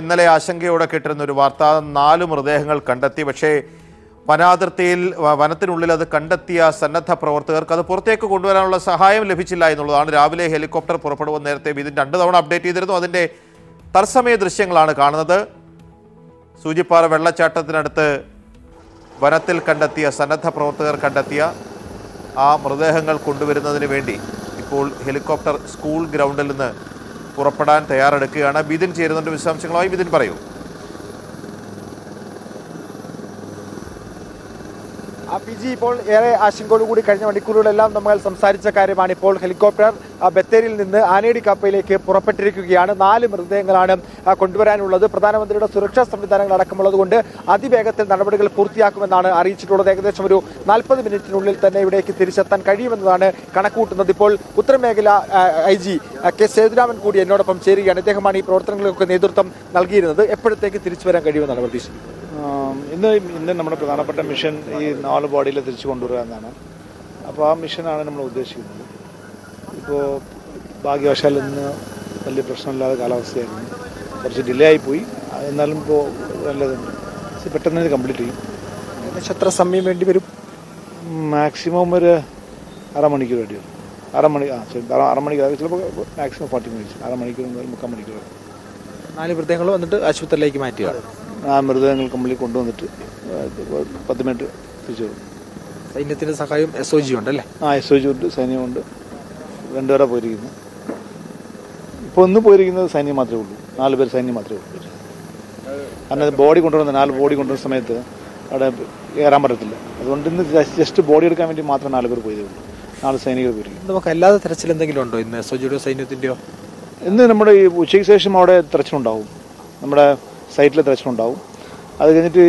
ഇന്നലെ ആശങ്കയോടെ കേട്ടിരുന്ന ഒരു വാർത്ത നാല് മൃതദേഹങ്ങൾ കണ്ടെത്തി. പക്ഷേ വനാതിർത്തിയിൽ വനത്തിനുള്ളിൽ അത് കണ്ടെത്തിയ സന്നദ്ധ പ്രവർത്തകർക്ക് അത് പുറത്തേക്ക് കൊണ്ടുവരാനുള്ള സഹായം ലഭിച്ചില്ല എന്നുള്ളതാണ്. രാവിലെ ഹെലികോപ്റ്റർ പുറപ്പെടുവാൻ നേരത്തെ ഇതിന് രണ്ട് തവണ അപ്ഡേറ്റ് ചെയ്തിരുന്നു. അതിന്റെ തത്സമയ ദൃശ്യങ്ങളാണ് കാണുന്നത്. സൂചിപ്പാറ വെള്ളച്ചാട്ടത്തിനടുത്ത് വനത്തിൽ കണ്ടെത്തിയ സന്നദ്ധ പ്രവർത്തകർ കണ്ടെത്തിയ ആ മൃതദേഹങ്ങൾ കൊണ്ടുവരുന്നതിന് വേണ്ടി ഇപ്പോൾ ഹെലികോപ്റ്റർ സ്കൂൾ ഗ്രൗണ്ടിൽ നിന്ന് പുറപ്പെടാൻ തയ്യാറെടുക്കുകയാണ്. ബിതിൻ ചേരുന്നുണ്ട് വിശദാംശങ്ങളുമായി. ബിതിൻ പറയൂ. പി ജി ഇപ്പോൾ ഏറെ ആശങ്കയോടുകൂടി കഴിഞ്ഞ മണിക്കൂറുകളെല്ലാം നമ്മൾ സംസാരിച്ച കാര്യമാണ്. ഇപ്പോൾ ഹെലികോപ്റ്റർ ബത്തേരിയിൽ നിന്ന് ആനേടി കപ്പയിലേക്ക് പുറപ്പെട്ടിരിക്കുകയാണ്. നാല് മൃതദേഹങ്ങളാണ് കൊണ്ടുവരാനുള്ളത്. പ്രധാനമന്ത്രിയുടെ സുരക്ഷാ സംവിധാനങ്ങൾ അടക്കമുള്ളത് കൊണ്ട് അതിവേഗത്തിൽ നടപടികൾ പൂർത്തിയാക്കുമെന്നാണ് അറിയിച്ചിട്ടുള്ളത്. ഏകദേശം ഒരു നാൽപ്പത് മിനിറ്റിനുള്ളിൽ തന്നെ ഇവിടേക്ക് തിരിച്ചെത്താൻ കഴിയുമെന്നതാണ് കണക്കൂട്ടുന്നത് ഇപ്പോൾ ഉത്തരമേഖല ഐ ജി കെ സേതുരാമൻ കൂടി എന്നോടൊപ്പം ചേരുകയാണ്. ഇദ്ദേഹമാണ് ഈ പ്രവർത്തനങ്ങൾക്ക് നേതൃത്വം നൽകിയിരുന്നത്. എപ്പോഴത്തേക്ക് തിരിച്ചു വരാൻ കഴിയുമെന്നാണ് പ്രതീക്ഷിക്കുന്നത്? ഇന്ന് ഇന്ന് നമ്മുടെ പ്രധാനപ്പെട്ട മിഷൻ ഈ നാല് ബോഡിയിൽ തിരിച്ചു കൊണ്ടുവരിക എന്നാണ്. അപ്പോൾ ആ മിഷനാണ് നമ്മൾ ഉദ്ദേശിക്കുന്നത്. ഇപ്പോൾ ഭാഗ്യവശാൽ ഇന്ന് വലിയ പ്രശ്നമില്ലാതെ കാലാവസ്ഥയായിരുന്നു. കുറച്ച് ഡിലേ ആയിപ്പോയി. എന്നാലും ഇപ്പോൾ നല്ലതുണ്ട്. പെട്ടെന്ന് ഇത് കംപ്ലീറ്റ് ചെയ്യും. എത്ര സമയം വേണ്ടി വരും. മാക്സിമം ഒരു അരമണിക്കൂർ വേണ്ടി വരും. അരമണി ആ ശരി അര- അരമണിക്കൂർ. ചിലപ്പോൾ മാക്സിമം ഫോർട്ടി മിനിറ്റ്സ് അരമണിക്കൂർ മുക്കാൽ മണിക്കൂർ നാല് മൃതദേഹങ്ങൾ വന്നിട്ട് ആശുപത്രിയിലേക്ക് മാറ്റുക. ആ മൃതദേഹങ്ങൾ കംപ്ലീറ്റ് കൊണ്ടുവന്നിട്ട് പത്ത് മിനിറ്റ് തിരിച്ചു വരും സൈന്യത്തിന്റെ സഹായം എസ് ഒ ജി ഉണ്ടല്ലേ ആ എസ് ഒ ജി ഉണ്ട് സൈന്യമുണ്ട്. രണ്ടുപേരാ പോയിരിക്കുന്നു. ഇപ്പോൾ ഒന്ന് പോയിരിക്കുന്നത് സൈന്യം മാത്രമേ ഉള്ളൂ. നാല് പേര് സൈന്യം മാത്രമേ ഉള്ളൂ. കാരണം ബോഡി കൊണ്ടുവരുന്ന നാല് ബോഡി കൊണ്ടുവരുന്ന സമയത്ത് അവിടെ കയറാൻ പറ്റത്തില്ല. അതുകൊണ്ട് ഇന്ന് ജസ്റ്റ് ബോഡി എടുക്കാൻ വേണ്ടി മാത്രം നാല് പേർ പോയതേ ഉള്ളൂ. നാല് സൈനികർ പോയിരിക്കും നമുക്ക് അല്ലാതെ തെരച്ചിൽ എന്തെങ്കിലും ഉണ്ടോ ഇന്ന് എസ് ഒ ജിയുടെ സൈന്യത്തിന്റെയോ ഇന്ന് നമ്മുടെ ഈ ഉച്ചയ്ക്ക് ശേഷം അവിടെ തിരച്ചിലുണ്ടാവും. നമ്മുടെ സൈറ്റിൽ തിരച്ചിലുണ്ടാവും അത് കഴിഞ്ഞിട്ട്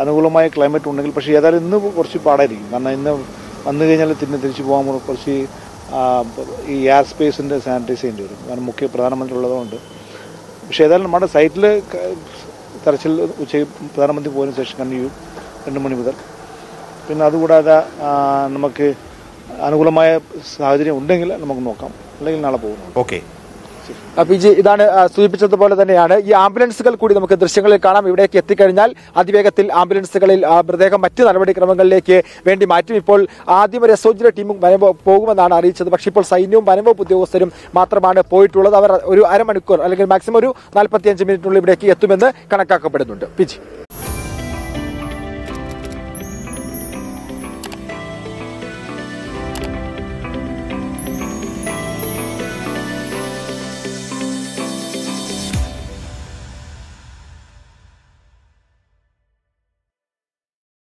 അനുകൂലമായ ക്ലൈമറ്റ് ഉണ്ടെങ്കിൽ പക്ഷേ ഏതായാലും ഇന്ന് കുറച്ച് പാടായിരിക്കും. കാരണം ഇന്ന് വന്നു കഴിഞ്ഞാൽ പിന്നെ തിരിച്ചു പോകാൻ കുറച്ച് ഈ എയർ സ്പേസിന്റെ സാനിറ്റൈസ് ചെയ്യേണ്ടി വരും. കാരണം മുഖ്യ പ്രധാനമന്ത്രി ഉള്ളതുകൊണ്ട്. പക്ഷേ ഏതായാലും നമ്മുടെ സൈറ്റിൽ തെരച്ചിൽ ഉച്ചയ്ക്ക് പ്രധാനമന്ത്രി പോയതിനു ശേഷം കണ്ടിന്യൂ രണ്ട് മണി മുതൽ. പിന്നെ അതുകൂടാതെ നമുക്ക് അനുകൂലമായ സാഹചര്യം ഉണ്ടെങ്കിൽ നമുക്ക് നോക്കാം. അല്ലെങ്കിൽ നാളെ പോകുന്നു ഓക്കെ. പി ജി ഇതാണ് സൂചിപ്പിച്ചതുപോലെ തന്നെയാണ്. ഈ ആംബുലൻസുകൾ കൂടി നമുക്ക് ദൃശ്യങ്ങളിൽ കാണാം. ഇവിടേക്ക് എത്തിക്കഴിഞ്ഞാൽ അതിവേഗത്തിൽ ആംബുലൻസുകളിൽ മൃതദേഹം മറ്റ് നടപടിക്രമങ്ങളിലേക്ക് വേണ്ടി മാറ്റും. ഇപ്പോൾ ആദ്യം ഒരു എസ് ടീമും വനംവ പോകുമെന്നാണ് അറിയിച്ചത്. പക്ഷേ ഇപ്പോൾ സൈന്യവും വനംവകുപ്പ് ഉദ്യോഗസ്ഥരും മാത്രമാണ് പോയിട്ടുള്ളത്. അവർ ഒരു അരമണിക്കൂർ അല്ലെങ്കിൽ മാക്സിമം ഒരു നാൽപ്പത്തിയഞ്ച് മിനിറ്റിനുള്ളിൽ ഇവിടേക്ക് എത്തുമെന്ന് കണക്കാക്കപ്പെടുന്നുണ്ട്. പി